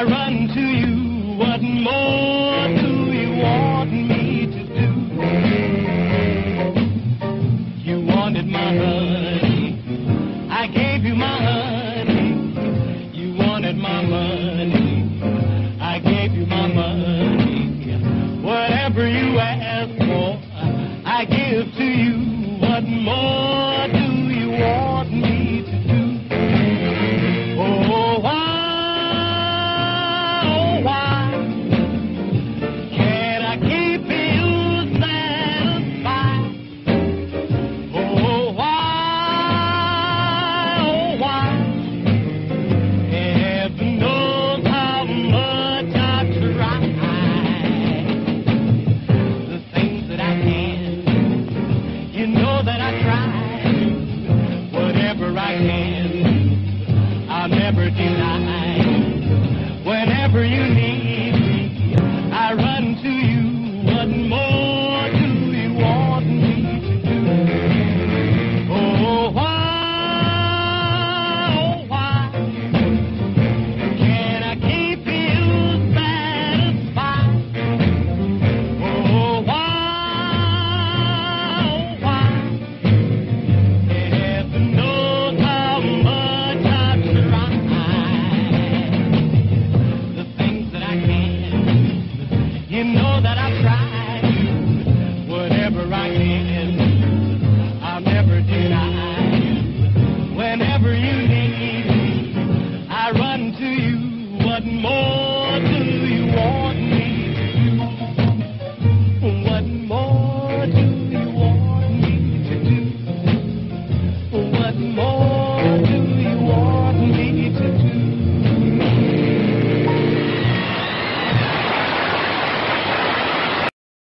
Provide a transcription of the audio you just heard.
I run to you. What more do you want me to do? You wanted my honey. I gave you my honey. You wanted my money. I gave you my money. Whatever you ask for, I give to you. What more black man. I never deny. Whenever you